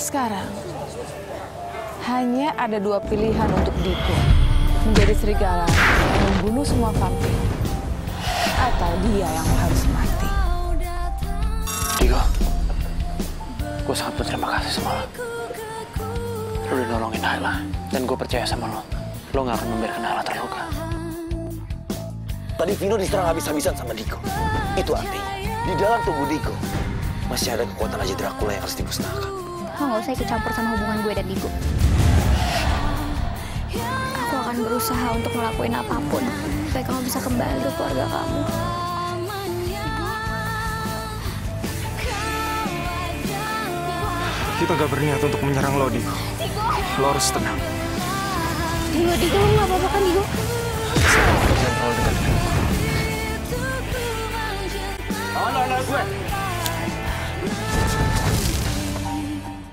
Sekarang, hanya ada dua pilihan untuk Diko. Menjadi serigala yang membunuh semua vampir. Atau dia yang harus mati. Diko, gue sangat berterima kasih sama lo. Lo udah nolongin Ayla, dan gue percaya sama lo. Lo gak akan membiarkan Ayla terluka. Tadi Vino diserang habis-habisan sama Diko. Itu artinya, di dalam tubuh Diko, masih ada kekuatan aja Dracula yang harus dimusnahkan. Lo nggak usah ikut campur sama hubungan gue dan Digo. Aku akan berusaha untuk ngelakuin apa pun supaya kamu bisa kembali ke keluarga kamu. Kita gak berniat untuk menyerang lo, Diko. Lo harus tenang. Digo, Digo, lo nggak apa-apa kan Digo? Jangan terlalu dekat dengan gue. Anak-anak gue,